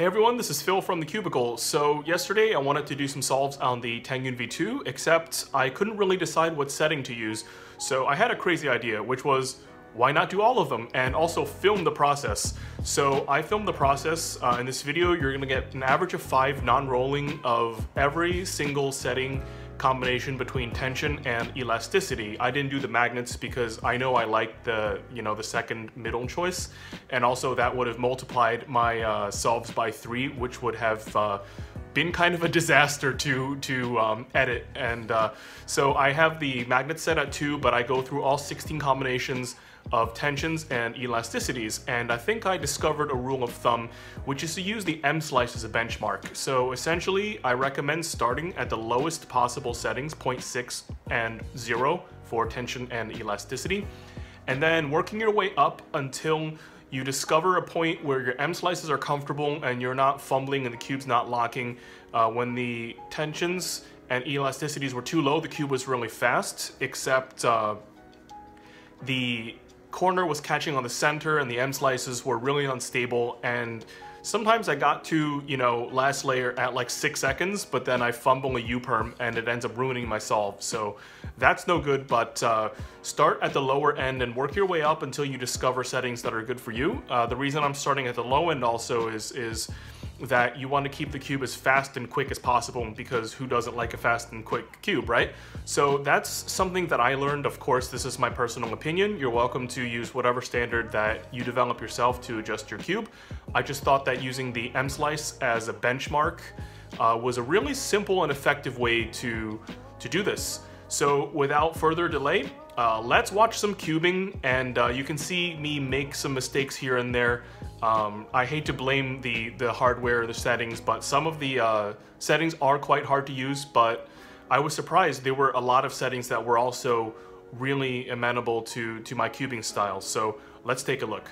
Hey everyone, this is Phil from The Cubicle. So yesterday I wanted to do some solves on the TengYun V2, except I couldn't really decide what setting to use. So I had a crazy idea, which was why not do all of them and also film the process. So I filmed the process. Uh, in this video, you're gonna get an average of five non-rolling of every single setting combination between tension and elasticity. I didn't do the magnets because I know I like the, you know, the second middle choice. And also that would have multiplied my uh, solves by three, which would have uh, been kind of a disaster to to um, edit. And uh, so I have the magnet set at two, but I go through all 16 combinations of tensions and elasticities. And I think I discovered a rule of thumb, which is to use the M slice as a benchmark. So essentially, I recommend starting at the lowest possible settings, 0.6 and 0 for tension and elasticity, and then working your way up until you discover a point where your M slices are comfortable and you're not fumbling and the cube's not locking. Uh, when the tensions and elasticities were too low, the cube was really fast, except uh, the corner was catching on the center and the M slices were really unstable and sometimes I got to, you know, last layer at like six seconds, but then I fumble a U-perm and it ends up ruining my solve. So that's no good, but uh, start at the lower end and work your way up until you discover settings that are good for you. Uh, the reason I'm starting at the low end also is, is that you want to keep the cube as fast and quick as possible because who doesn't like a fast and quick cube, right? So that's something that I learned. Of course, this is my personal opinion. You're welcome to use whatever standard that you develop yourself to adjust your cube. I just thought that using the M-Slice as a benchmark uh, was a really simple and effective way to, to do this. So without further delay, uh, let's watch some cubing and uh, you can see me make some mistakes here and there. Um, I hate to blame the, the hardware, the settings, but some of the uh, settings are quite hard to use, but I was surprised there were a lot of settings that were also really amenable to, to my cubing style. So let's take a look.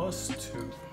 Plus two.